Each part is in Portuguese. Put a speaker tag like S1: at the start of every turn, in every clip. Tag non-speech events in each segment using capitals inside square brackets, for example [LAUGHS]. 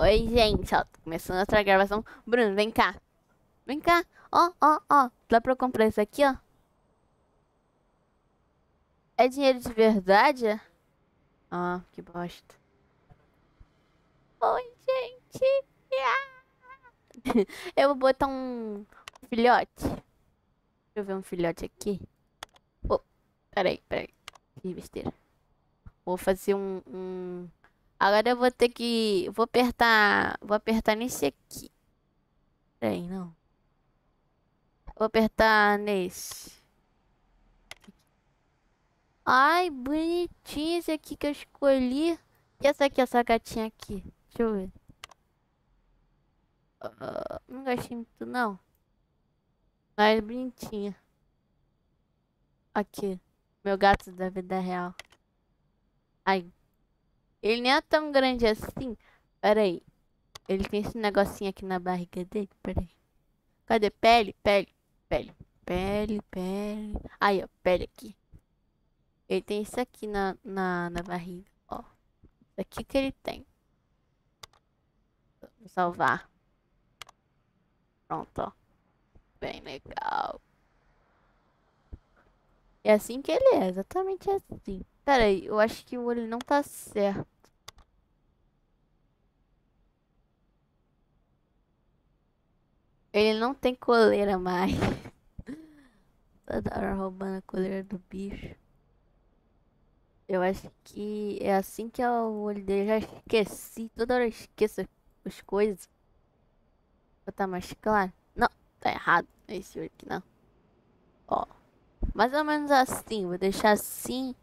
S1: Oi, gente, ó, tô começando outra gravação. Bruno, vem cá. Vem cá. Ó, ó, ó. Dá pra eu comprar isso aqui, ó? É dinheiro de verdade? Ah, que bosta. Oi, gente. [LAUGHS] Eu vou botar um filhote. Deixa eu ver um filhote aqui. Oh, peraí, peraí. Que besteira. Vou fazer um, um... Agora eu vou ter que... Vou apertar... Vou apertar nesse aqui. Peraí, não. Vou apertar nesse. Ai, bonitinho esse aqui que eu escolhi. E essa aqui, essa gatinha aqui? Deixa eu ver. Uh, não gostei muito, não. Mas bonitinha. Aqui. Meu gato da vida real. Ai. Ele nem é tão grande assim. Pera aí. Ele tem esse negocinho aqui na barriga dele. Pera aí. Cadê? Pele, pele, pele. Pele, pele. Aí, ó. Pele aqui. Ele tem isso aqui na, na, na barriga, ó. Isso aqui que ele tem. Vou salvar. Pronto, ó. Bem legal. É assim que ele é, exatamente assim. Pera aí, eu acho que o olho não tá certo. Ele não tem coleira mais. [LAUGHS] Toda hora roubando a coleira do bicho. Eu acho que é assim que é o olho dele. Já esqueci. Toda hora eu esqueço as coisas. Vou botar mais claro. Não, tá errado. Esse olho aqui não. Ó. Mais ou menos assim. Vou deixar assim.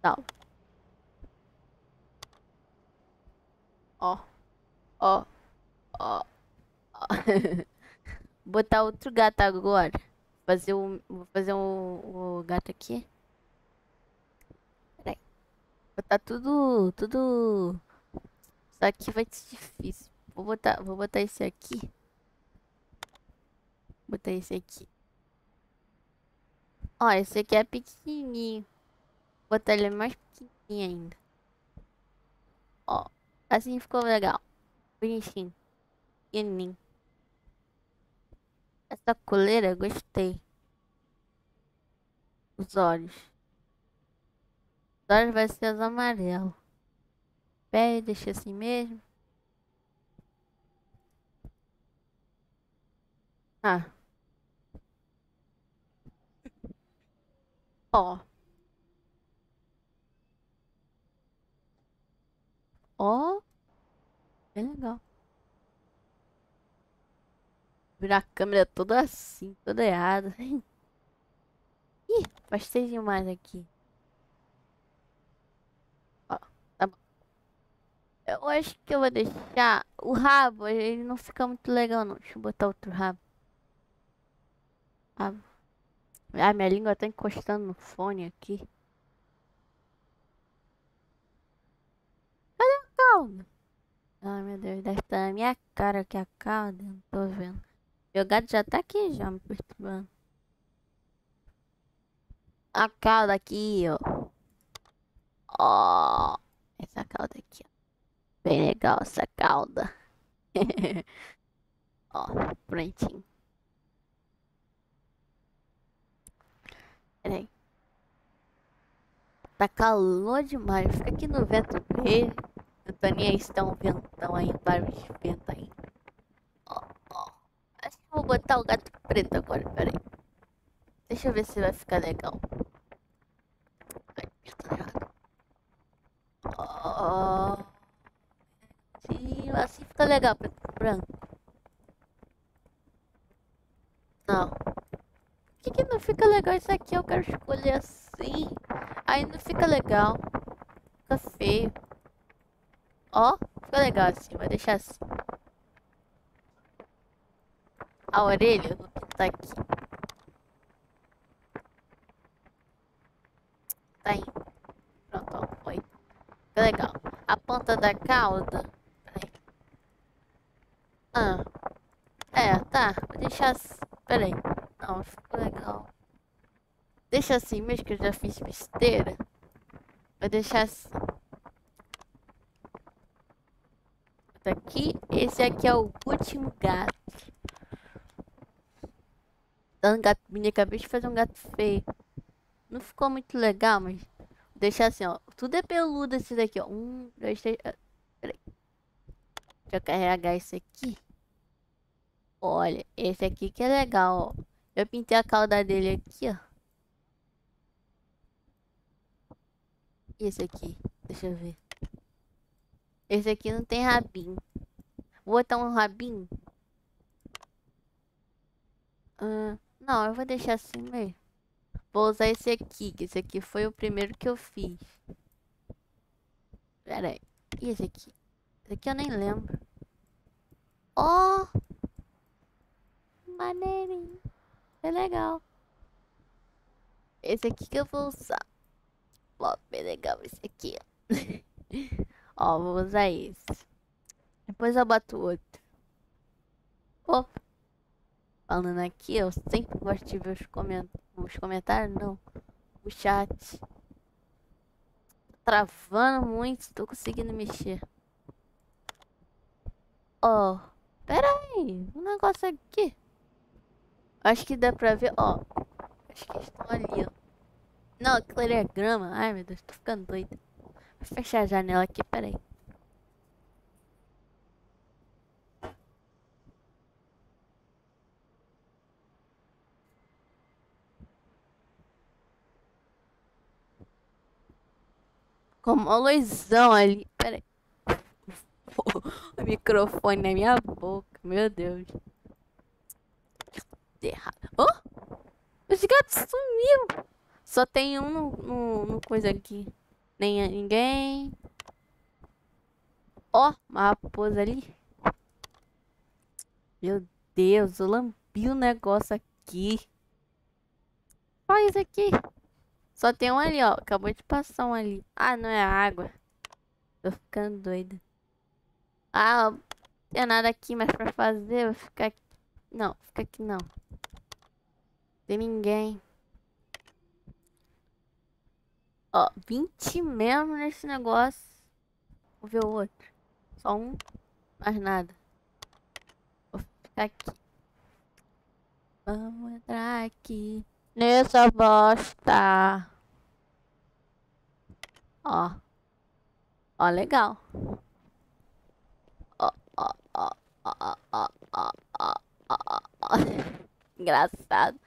S1: Tal. Ó. Ó. Ó. ó. [LAUGHS] botar outro gato agora. Fazer um, vou fazer um, um gato aqui. Botar tudo, tudo. Isso aqui vai ser difícil. Vou botar, vou botar esse aqui. Vou botar esse aqui. Ó, esse aqui é pequenininho. Vou botar ele mais pequenininho ainda. Ó, assim ficou legal. Bonitinho. Pequenininho. Essa coleira, gostei. Os olhos olhos vai ser azul amarelo. Pé, deixa assim mesmo. Ah. Ó. Ó. Bem legal. Virar a câmera toda assim, toda errada. Ih, gostei demais aqui. Eu acho que eu vou deixar o rabo, ele não fica muito legal não. Deixa eu botar outro rabo. Rabo. Ah, minha língua tá encostando no fone aqui. Cadê a cauda? Ai meu Deus, deve estar na minha cara que a cauda, não tô vendo. Meu gato já tá aqui já me perturbando. A cauda aqui, ó. Ó, essa cauda aqui, ó. Bem legal essa cauda. [LAUGHS] Ó, prontinho. Peraí. Tá calor demais. Fica aqui no vento verde. Aí, está um ventão aí, vários ventos aí. Ó, ó. Acho que vou botar o gato preto agora, peraí. Deixa eu ver se vai ficar legal. Ai, tá errado. Ó. Sim, assim fica legal, preto branco. Não. Por que, que não fica legal isso aqui? Eu quero escolher assim. Aí não fica legal. Fica feio. Ó, fica legal assim, vai deixar assim. A orelha eu vou pintar aqui. Tá indo. Pronto, ó, foi. Legal. A ponta da cauda ah. É, tá. Vou deixar assim. Pera aí. Não, ficou legal. Deixa assim mesmo que eu já fiz besteira. Vou deixar assim. gato aqui. Esse aqui é o último gato. Dando gato. Acabei de fazer um gato feio. Não ficou muito legal, mas... Deixar assim, ó. Tudo é peludo esse daqui, ó. Um, dois, três... Ah, peraí. Deixa eu carregar esse aqui. Olha, esse aqui que é legal, ó. Eu pintei a cauda dele aqui, ó. E esse aqui? Deixa eu ver. Esse aqui não tem rabinho. Vou botar um rabinho. Uh, não, eu vou deixar assim mesmo. Vou usar esse aqui, que esse aqui foi o primeiro que eu fiz. Pera aí. E esse aqui? Esse aqui eu nem lembro. Ó! Oh! Maneirinho. É legal. Esse aqui que eu vou usar. Ó, bem legal esse aqui, ó. [LAUGHS] ó, vou usar esse. Depois eu boto outro. Falando aqui, eu sempre gosto de ver os, coment os comentários, não. O chat. travando muito, tô conseguindo mexer. Ó. Pera aí, um negócio aqui. Acho que dá pra ver, ó. Acho que estão ali, ó. Não, aquilo ali é grama. Ai, meu Deus, tô ficando doida. Vou fechar a janela aqui, peraí. Como uma luzão ali. Peraí. o microfone na minha boca, meu Deus. Errado. Oh! Esse gato sumiu! Só tem um no, no, no coisa aqui. Nem ninguém. Ó, oh, uma raposa ali. Meu Deus, eu lambi o negócio aqui. Olha isso aqui. Só tem um ali, ó. Acabou de passar um ali. Ah, não é água. Tô ficando doida. Ah, não tem nada aqui mais pra fazer. Vou ficar aqui. Não, fica aqui não. Tem ninguém. Ó, 20 mesmo nesse negócio. Vou ver o outro. Só um. Mais nada. Vou ficar aqui. Vamos entrar aqui. Nessa bosta. Ó. Ó, legal. Ó, ó, ó, ó, ó, ó, ó, ó, ó. [LAUGHS] Engraçado.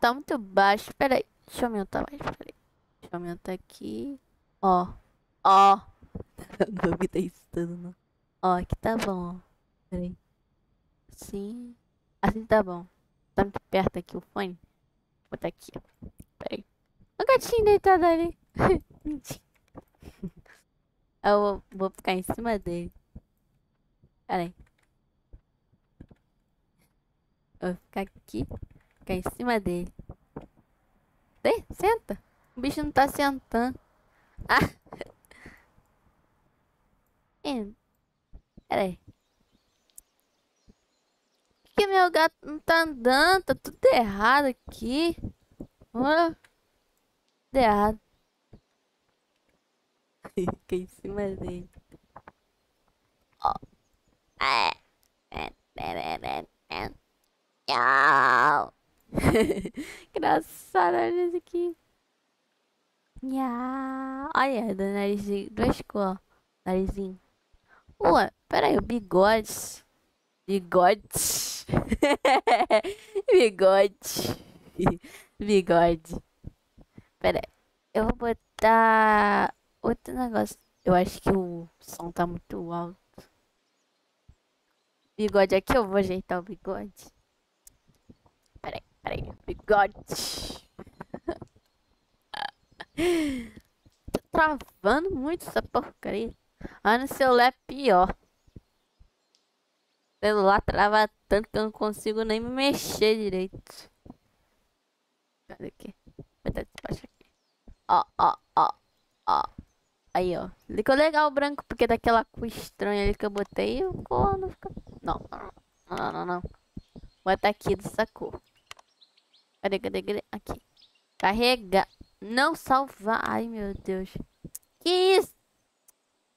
S1: Tá muito baixo. Peraí. Deixa eu aumentar mais. Peraí aumentar aqui. Ó. Ó. [LAUGHS] não vou tá isso tudo, não. Ó, aqui tá bom, ó. Peraí. Assim. Assim tá bom. Tá muito perto aqui o fone. Botar aqui. Peraí. O gatinho deitado ali. [LAUGHS] Eu vou, vou ficar em cima dele. Peraí. Vou ficar aqui. Ficar em cima dele. Vem, senta. O bicho não tá sentando. Ah! É. Pera aí. Por que meu gato não tá andando? Tá tudo errado aqui. Olha. Tudo errado. [LAUGHS] Fiquei em cima dele. Ó. É. É. É. É. Tchau. Engraçado, olha isso aqui. Nha. Olha, do narizinho. Duas cores. Narizinho. Ué, peraí, o bigode. Bigode. [LAUGHS] bigode. [LAUGHS] bigode. Pera aí. Eu vou botar outro negócio. Eu acho que o som tá muito alto. Bigode aqui, eu vou ajeitar o bigode. Peraí, peraí. Bigode. [LAUGHS] Tá travando muito essa porcaria. Ah, no celular é pior. O celular trava tanto que eu não consigo nem me mexer direito. Aqui? Botar despacho aqui. Ó, ó, ó, ó. Aí, ó. Ficou legal o branco, porque daquela cor estranha ali que eu botei, o cor não fica... Não, não, não, não, não. Aqui dessa cor. Cadê, cadê, cadê? Aqui. Carregar. Não salvar. Ai, meu Deus. Que isso?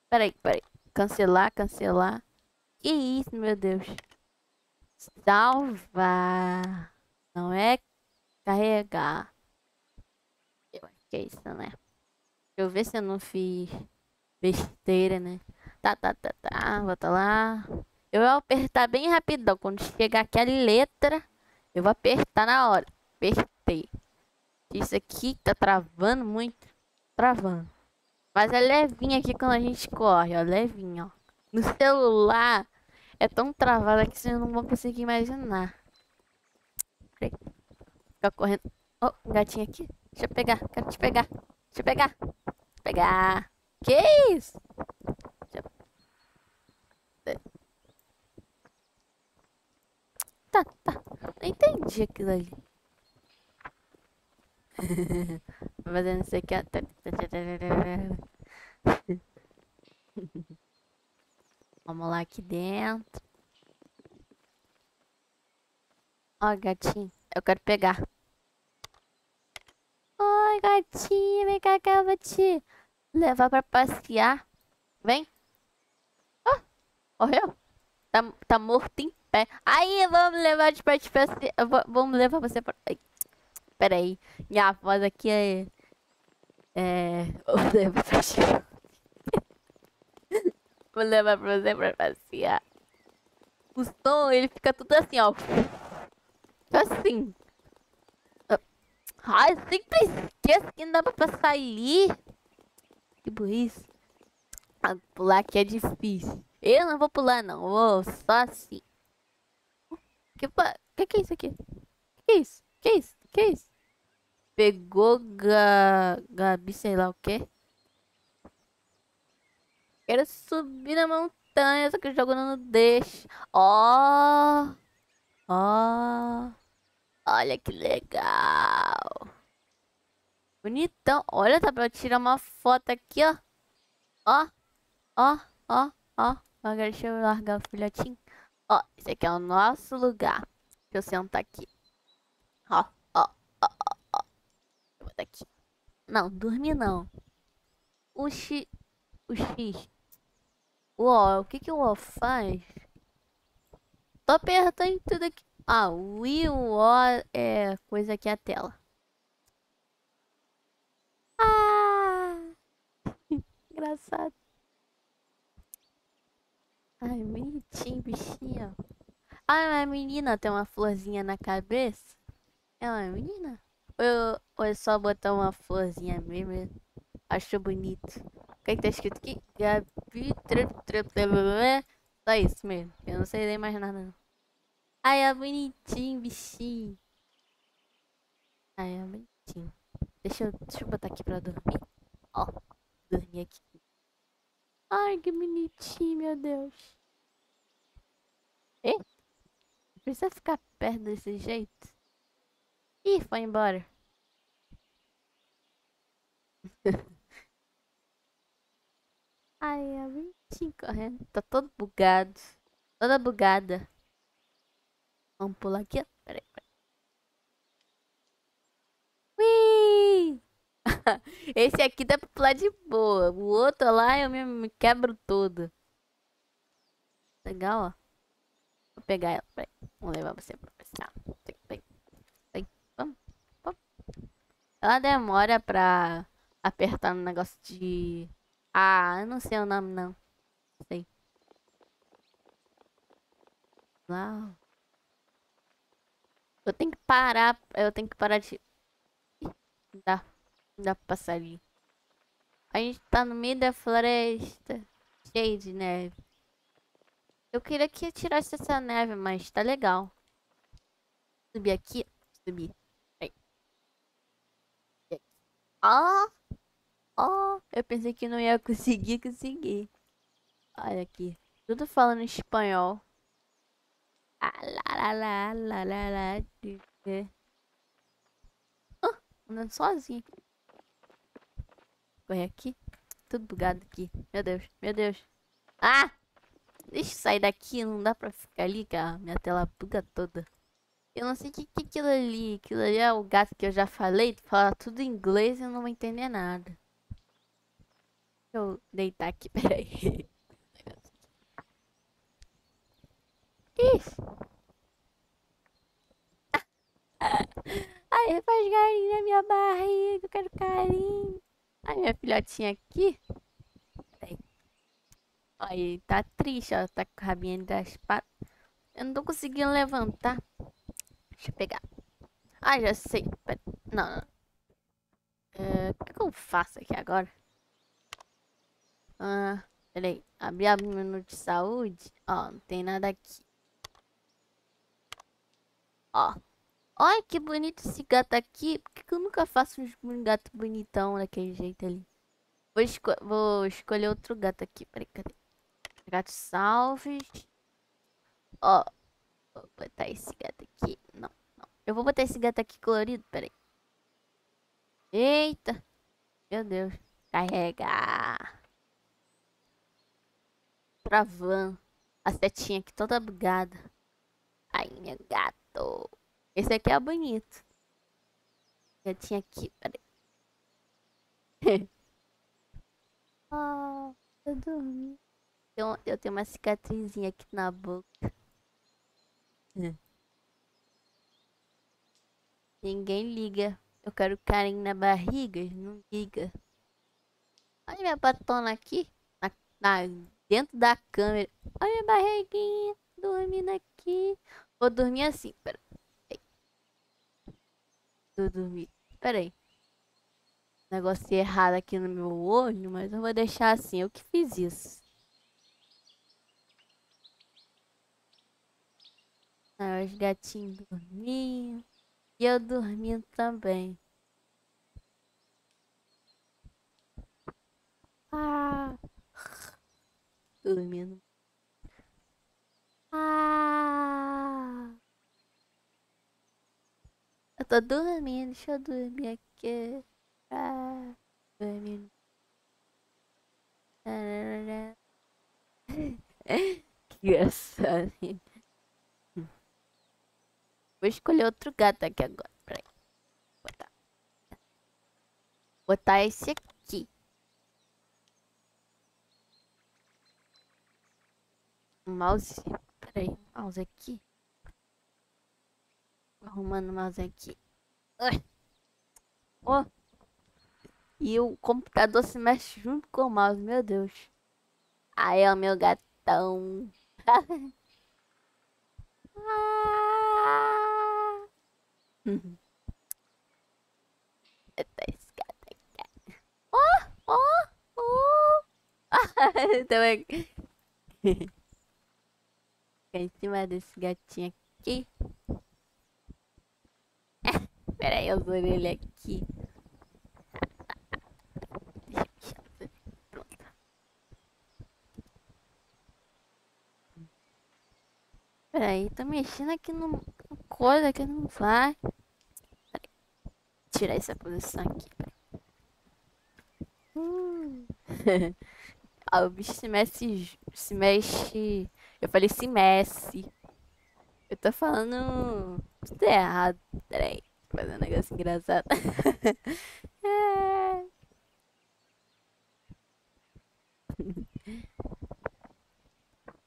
S1: Peraí, peraí. Cancelar, cancelar. Que isso, meu Deus. Salvar. Não é carregar. Eu acho que é isso, né? Deixa eu ver se eu não fiz besteira, né? Tá, tá, tá, tá. Bota lá. Eu vou apertar bem rapidão. Quando chegar aquela letra, eu vou apertar na hora. Apertei. Isso aqui tá travando muito. Travando. Mas é levinho aqui quando a gente corre, ó. Levinho, ó. No celular é tão travada que vocês não vão conseguir imaginar. Fica correndo. Oh, gatinho aqui. Deixa eu pegar. Quero te pegar. Deixa eu pegar. Pegar. Que isso? Tá, tá. Não entendi aquilo ali. [LAUGHS] Fazendo isso aqui. Vamos lá aqui dentro. Ó, gatinho. Eu quero pegar. Oi, gatinho. Vem cá que eu vou te levar pra passear. Vem. Oh, morreu? Tá, tá morto em pé. Aí, vamos levar de pra te passear. Vamos levar você pra... Ai, aí. Minha voz aqui é... É... [LAUGHS] Vou levar pra te... Vou levar pra você pra passear. O som, ele fica tudo assim, ó. Assim. Ai, sempre esqueço que não dá pra passar ali. Que burrice. Ah, pular aqui é difícil. Eu não vou pular, não. Vou só assim. Que, que que é isso aqui? Que é isso? Que é isso? Que é isso? Pegou ga... Gabi, sei lá o que. Quero subir na montanha, só que o jogo não deixa. Ó. Oh. Ó. Oh. Olha que legal. Bonitão. Olha, tá pra tirar uma foto aqui, ó. Ó. Ó, ó, ó. Agora deixa eu largar o filhotinho. Ó, esse aqui é o nosso lugar. Deixa eu sentar aqui. Ó, ó, ó, ó, ó. Eu vou daqui. Não, dormir não. O X... O X o que que o O faz? Tô apertando tudo aqui. Ah, o O é coisa aqui é a tela. Ah! Engraçado. Ai, bonitinho, bichinho. Ah, a menina tem uma florzinha na cabeça. É uma menina? Ou, ou é só botar uma florzinha mesmo? Acho bonito. O que, é que tá escrito aqui? Gabi. Só isso mesmo. Eu não sei nem mais nada. Ai, é bonitinho, bichinho. Ai, é bonitinho. Deixa eu, deixa eu botar aqui pra dormir. Ó, dormir aqui. Ai, que bonitinho, meu Deus. E? Precisa ficar perto desse jeito? Ih, foi embora. [LAUGHS] Ai, é bonitinho correndo. Tá todo bugado. Toda bugada. Vamos pular aqui, ó. Peraí, peraí. Ui! [LAUGHS] Esse aqui dá pra pular de boa. O outro lá eu me, quebro todo. Legal, ó. Vou pegar ela. Peraí. Vamos levar você pra vamos. Ela demora pra apertar no negócio de ah, eu não sei o nome não. Sei. Eu tenho que parar. Eu tenho que parar de. Não dá. Não dá pra passar ali. A gente tá no meio da floresta. Cheio de neve. Eu queria que tirasse essa neve, mas tá legal. Subir aqui. Subir. Aí. Ah! Oh, eu pensei que não ia conseguir, conseguir. Olha aqui. Tudo falando espanhol. Ah, andando sozinho. Correr aqui. Tudo bugado aqui. Meu Deus, meu Deus. Ah! Deixa eu sair daqui, não dá pra ficar ali, cara. Minha tela buga toda. Eu não sei o que, que é aquilo ali. Aquilo ali é o gato que eu já falei. Fala tudo em inglês e eu não vou entender nada eu deitar aqui, [LAUGHS] peraí. this? Ai, faz carinho na minha barriga, eu quero carinho. Ai, minha filhotinha aqui. Aí, tá triste, ó, tá com a rabinha das patas. Eu não tô conseguindo levantar. Deixa eu pegar. Ah, já sei. Pera... Não, não. É, o que eu faço aqui agora? Ah, peraí. Abrir a menu de saúde. Ó, não tem nada aqui. Ó. Olha que bonito esse gato aqui. Por que, que eu nunca faço um gato bonitão daquele jeito ali? Vou, esco vou escolher outro gato aqui. Peraí, cadê? Gato salves. Ó. Vou botar esse gato aqui. Não, não. Eu vou botar esse gato aqui colorido. Peraí. Eita. Meu Deus. Carregar. Travando. A setinha aqui toda bugada. Ai, meu gato. Esse aqui é bonito. Gatinha aqui, peraí. [LAUGHS] ah, eu dormi. Eu, eu tenho uma cicatrizinha aqui na boca. Ninguém liga. Eu quero carinho na barriga, não liga. Olha minha patona aqui. Na, na, dentro da câmera. Olha minha barriguinha. Dormindo aqui. Vou dormir assim. Pera. Tô dormindo. Pera aí. Negócio errado aqui no meu olho, mas eu vou deixar assim. Eu que fiz isso. Ah, os gatinhos dormindo. E eu dormindo também. Ah. Dormindo. Ah. Eu tô dormindo, deixa eu dormir aqui. Ah. Dormindo. [LAUGHS] que engraçado. Vou escolher outro gato aqui agora. Peraí. Botar. Botar esse aqui. O mouse. Peraí, mouse aqui. Arrumando o mouse aqui. Oh. E o computador se mexe junto com o mouse, meu Deus. Aí é o meu gatão. ah! Eita, esse gato aqui. Oh, oh, oh. Também. Fica em cima desse gatinho aqui. Pera aí, as orelhas aqui. Pronto. Pera aí, tô mexendo aqui no coisa que não vai tirar essa posição aqui. Hum. [LAUGHS] ah, o bicho se mexe. Se mexe. Eu falei se mexe. Eu tô falando tudo errado. Peraí. Fazer um negócio engraçado. [LAUGHS]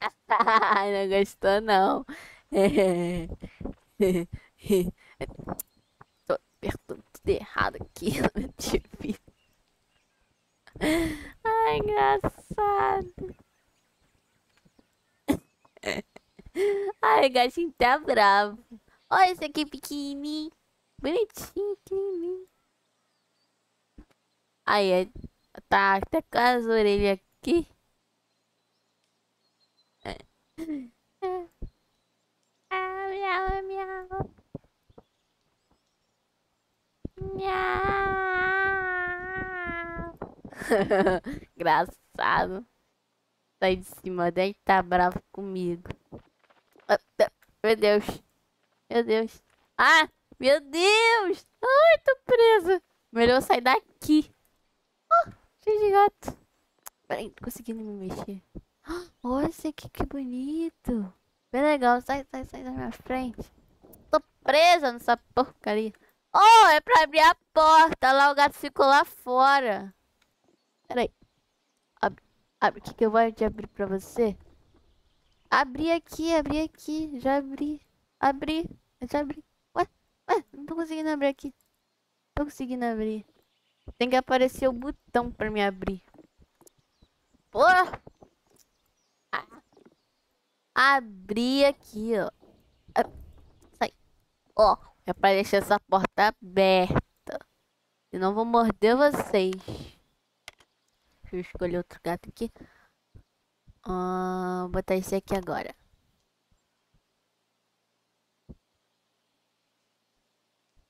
S1: [LAUGHS] não gostou não. [LAUGHS] tô apertando tudo errado aqui no TV. Ai, engraçado. [LAUGHS] Ai, o gatinho tá bravo. Olha esse aqui pequenininho. Bonitinho, pequenininho. Aí, é, tá, tá com as orelhas aqui. [LAUGHS] Ah, miau, miau. [LAUGHS] Engraçado. Sai de cima dele tá bravo comigo. Ah, meu Deus. Meu Deus. Ah, meu Deus. Ai, tô presa. Melhor sair daqui. Oh, cheio de gato. Peraí, tô conseguindo me mexer. Olha esse aqui, que bonito. Bem legal. Sai, sai, sai da minha frente. Tô presa nessa porcaria. Oh, é pra abrir a porta. Lá o gato ficou lá fora. Peraí. Abre. O que, que eu vou abrir pra você? Abri aqui, abri aqui. Já abri. Abri. Já abri. Ué? Ué, não tô conseguindo abrir aqui. Tô conseguindo abrir. Tem que aparecer o botão pra me abrir. Porra! Ah. Abri aqui, ó. Ah, sai. Ó, vai aparecer essa porta aberta. Senão vou morder vocês. Deixa eu escolher outro gato aqui. Ah, vou botar esse aqui agora.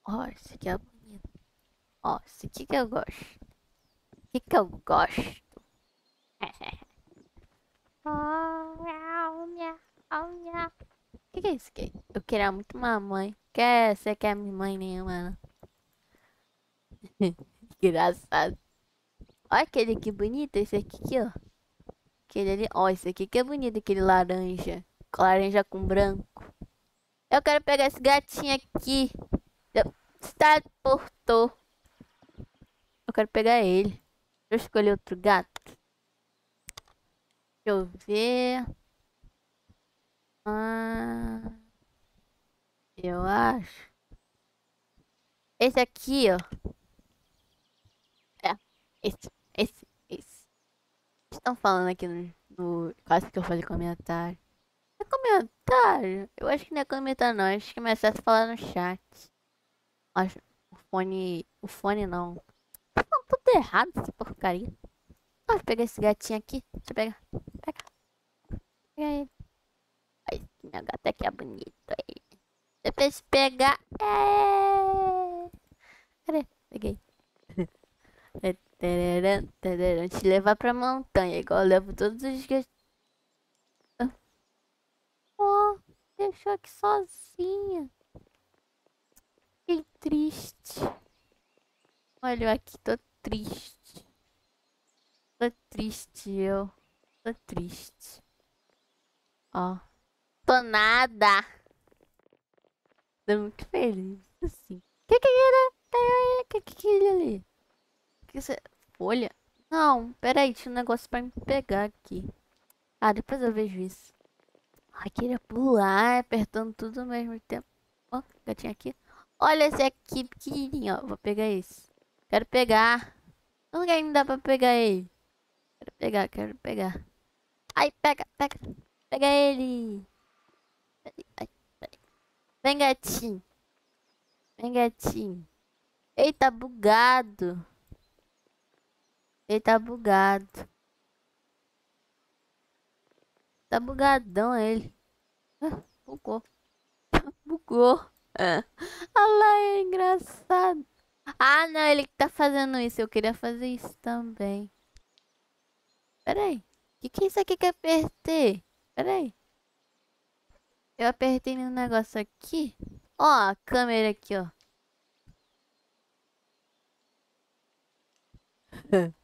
S1: Ó, esse aqui é bonito. Ó, esse aqui que eu gosto. O que que eu gosto? [LAUGHS] O que que é isso aqui? Eu queria muito uma mãe. Quer, você quer minha mãe nenhuma, [LAUGHS] Engraçado. Olha aquele que bonito, esse aqui, aqui ó. Aquele ali, ó, esse aqui que é bonito, aquele laranja. Laranja com branco. Eu quero pegar esse gatinho aqui. Está portou. Eu quero pegar ele. Deixa eu escolher outro gato. Deixa eu ver. Ah, eu acho. Esse aqui, ó. É, esse, esse, esse. Estão falando aqui no, no. Quase que eu falei comentário. É comentário? Eu acho que não é comentário, não. Acho que é mais fácil falar no chat. Acho, o fone. O fone não. Tá falando tudo errado essa porcaria. Ah, vou pegar esse gatinho aqui. Deixa eu pegar. Pega. Pega ele. Ai, meu gato aqui é bonito. Depois de pegar. É... Cadê? Peguei. Te levar pra montanha, igual eu levo todos os gatos. Oh, deixou aqui sozinha. Fiquei triste. Olha, eu aqui tô triste. Tô triste, eu. Tô triste. Ó. Tô nada. Tô muito feliz, assim. Que que era? Que que é aquele ali? Que isso Folha? Não, peraí, tinha um negócio pra me pegar aqui. Ah, depois eu vejo isso. Ai, queria pular, apertando tudo ao mesmo tempo. Ó, oh, gatinho aqui. Olha esse aqui pequenininho, ó. Vou pegar esse. Quero pegar. Não me dar pra pegar ele. Quero pegar, quero pegar. Ai, pega, pega. Pega ele. Ai, Vem, gatinho. Vem, gatinho. Eita, bugado. Ele tá bugado. Tá bugadão ele. Ah, bugou. [LAUGHS] Bugou. Ah. Olha lá, é engraçado. Ah, não, ele que tá fazendo isso. Eu queria fazer isso também. Pera aí. O que, que é isso aqui que eu apertei? Pera aí. Eu apertei no negócio aqui. Ó, a câmera aqui, ó. [LAUGHS]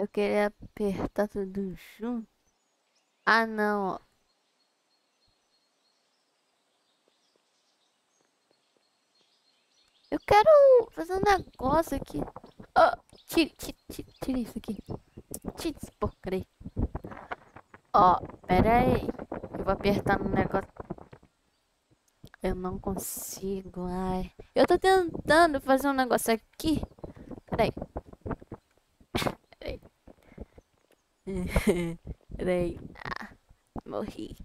S1: eu queria apertar tudo junto. Ah, não. Eu quero fazer um negócio aqui. Oh, tira, tira, tira, tira isso aqui. Tira esse porcaria. Ó, oh, pera aí. Eu vou apertar no negócio. Eu não consigo, ai. Eu tô tentando fazer um negócio aqui. Pera aí. Pera aí. Pera aí. Ah, morri.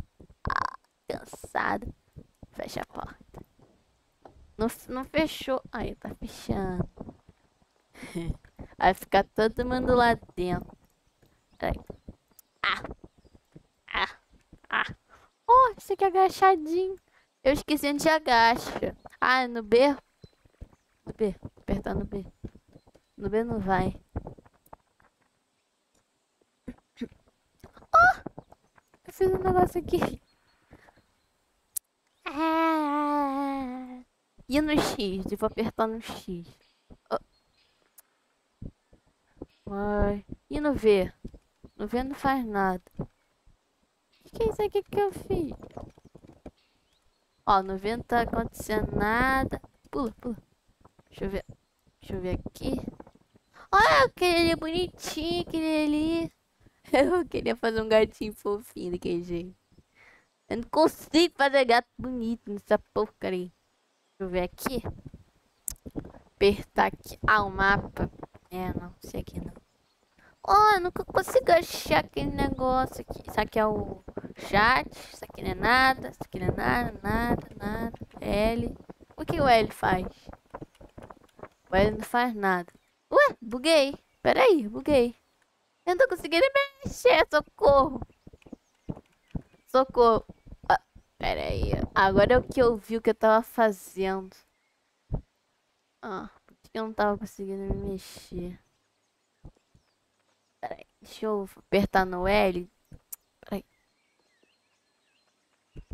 S1: Ah, cansado. Fecha a porta. Não, não fechou. Aí, tá fechando. [LAUGHS] Vai ficar todo mundo lá dentro. Aí. Ah! Ah! Ah! Oh, esse aqui é agachadinho. Eu esqueci onde agacha. Ah, no B? No B. Apertar no B. No B não vai. Oh! Eu fiz um negócio aqui. Ah! E no X? Eu vou apertar no X. Oh. E no V? No V não faz nada. O que é isso aqui que eu fiz? Ó, no V não tá acontecendo nada. Pula, pula. Deixa eu ver. Deixa eu ver aqui. Olha aquele bonitinho, aquele ali. [LAUGHS] Eu queria fazer um gatinho fofinho daquele jeito. Eu não consigo fazer gato bonito nessa porcaria. Deixa eu ver aqui. Apertar aqui. Ah, o mapa. É, não. Sei aqui não. Oh, eu nunca consigo achar aquele negócio aqui. Isso aqui é o chat. Isso aqui não é nada. Isso aqui não é nada, nada, nada. L. O que o L faz? O L não faz nada. Ué, buguei. Peraí, buguei. Eu não tô conseguindo mexer, socorro. Socorro. Ah, peraí. Agora é o que eu vi o que eu tava fazendo. Ah, por que eu não tava conseguindo me mexer? Peraí, deixa eu apertar no L. Peraí.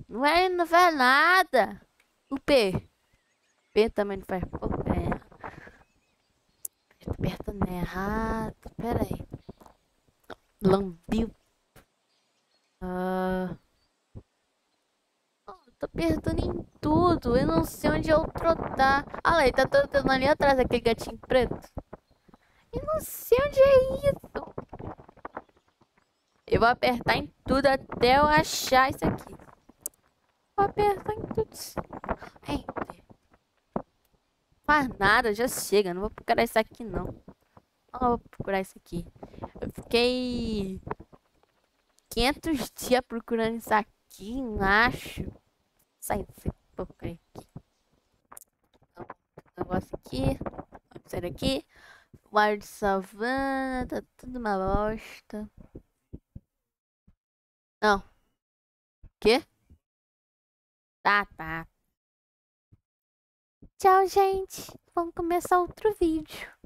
S1: No L não faz nada. O P. P também não faz porra. É. Apertando errado. Peraí. Lambiu. Ah. Oh, tô apertando em tudo. Eu não sei onde eu trotar. Lá, ele tá trotando ali atrás, aquele gatinho preto. Eu não sei onde é isso. Eu vou apertar em tudo até eu achar isso aqui. Vou apertar em tudo. Enter. Faz nada, já chega. Não vou procurar isso aqui, não. Não vou procurar isso aqui. Eu fiquei 500 dias procurando isso aqui, não acho. Sai desse porcaria aqui. Então, negócio aqui. Vamos sair daqui. O ar de savana, tá tudo uma bosta. Não. Quê? Tá, tá. Tchau, gente. Vamos começar outro vídeo.